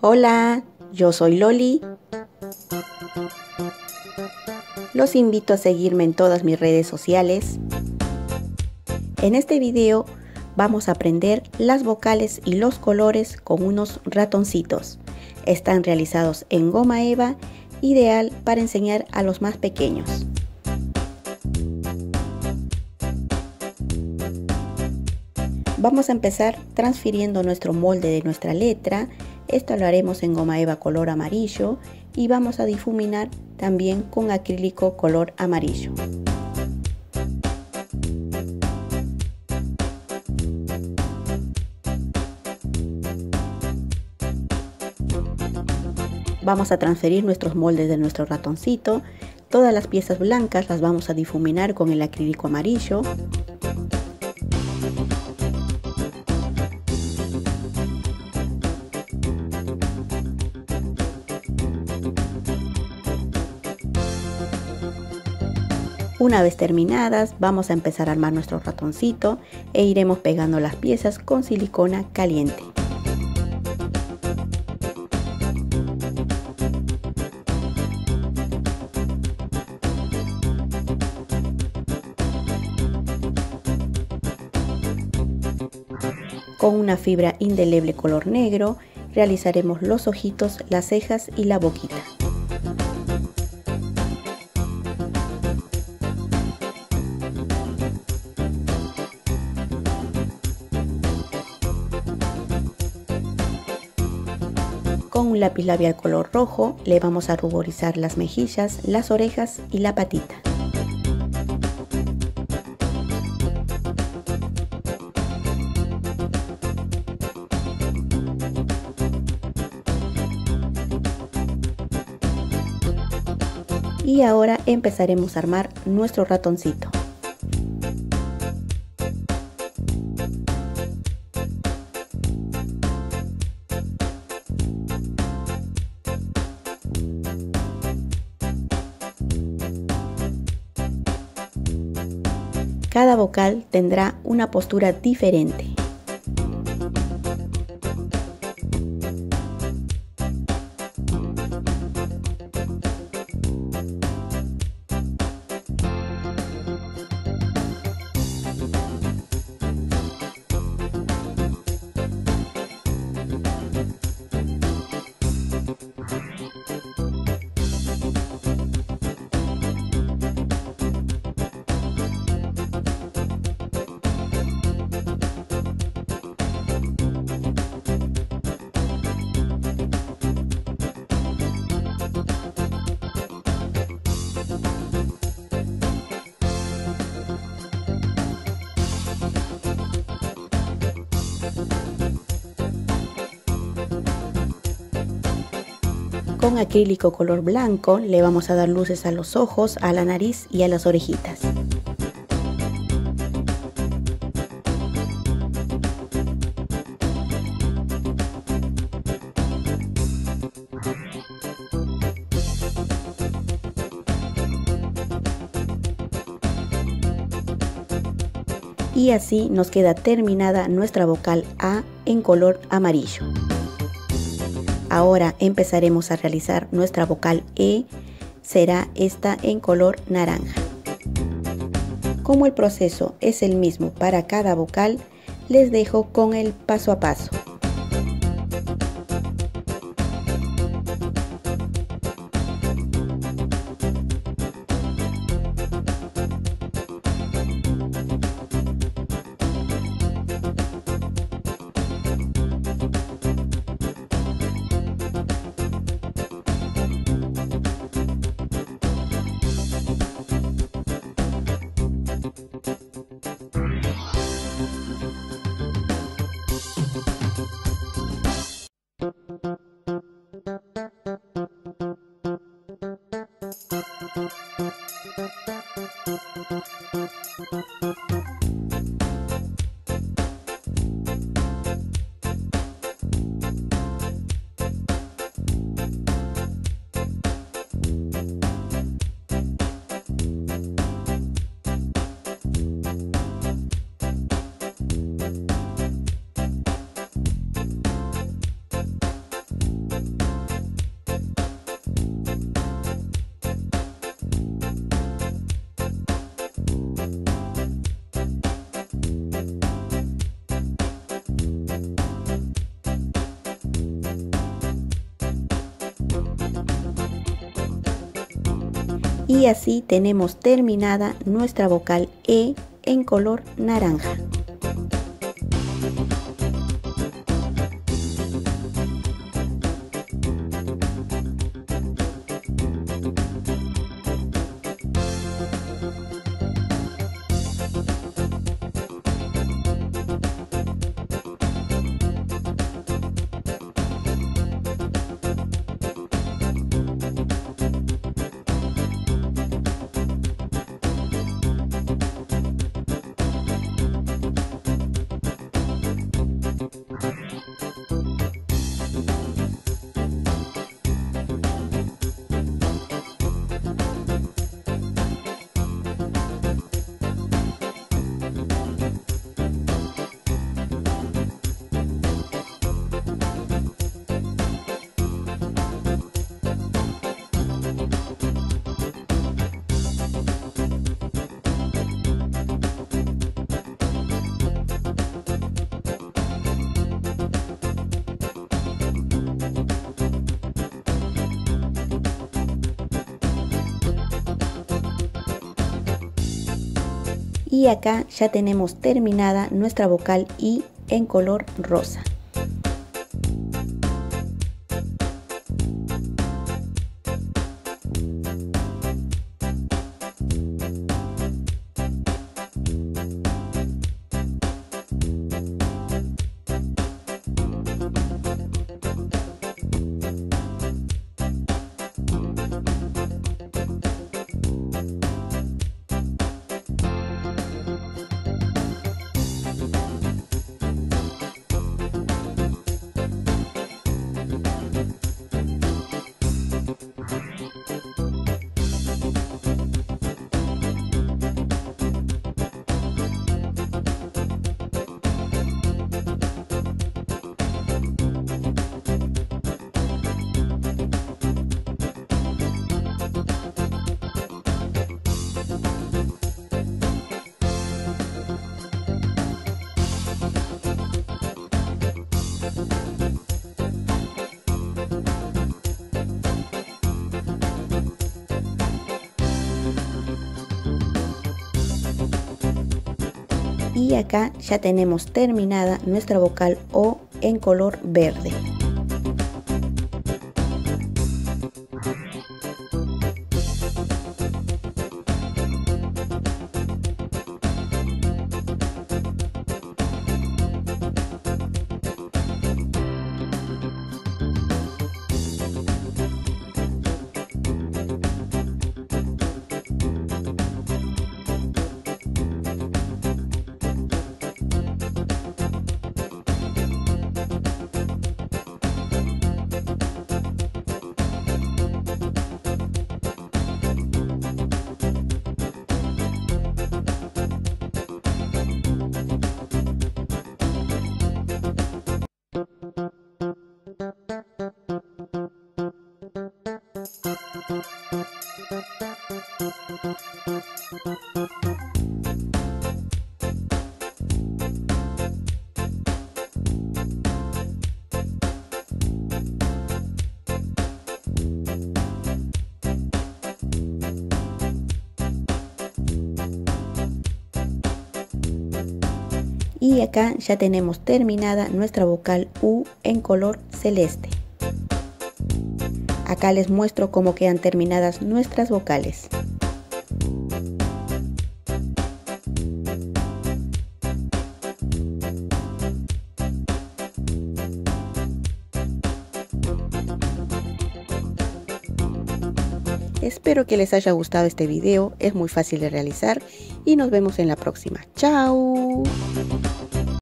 Hola, yo soy Loli. Los invito a seguirme en todas mis redes sociales. En este video vamos a aprender las vocales y los colores con unos ratoncitos. Están realizados en goma eva, ideal para enseñar a los más pequeños. Vamos a empezar transfiriendo nuestro molde de nuestra letra. Esto lo haremos en goma eva color amarillo y vamos a difuminar también con acrílico color amarillo. Vamos a transferir nuestros moldes de nuestro ratoncito. Todas las piezas blancas las vamos a difuminar con el acrílico amarillo. Una vez terminadas, vamos a empezar a armar nuestro ratoncito e iremos pegando las piezas con silicona caliente. Con una fibra indeleble color negro, realizaremos los ojitos, las cejas y la boquita. Un lápiz labial color rojo le vamos a ruborizar las mejillas, las orejas y la patita. Y ahora empezaremos a armar nuestro ratoncito. Tendrá una postura diferente. Con acrílico color blanco le vamos a dar luces a los ojos, a la nariz y a las orejitas. Y así nos queda terminada nuestra vocal A en color amarillo. Ahora empezaremos a realizar nuestra vocal E, será esta en color naranja. Como el proceso es el mismo para cada vocal, les dejo con el paso a paso. Y así tenemos terminada nuestra vocal E en color naranja. Y acá ya tenemos terminada nuestra vocal I en color rosa. Y acá ya tenemos terminada nuestra vocal O en color verde. Y acá ya tenemos terminada nuestra vocal U en color celeste. Acá les muestro cómo quedan terminadas nuestras vocales. Espero que les haya gustado este video, es muy fácil de realizar y nos vemos en la próxima. ¡Chao!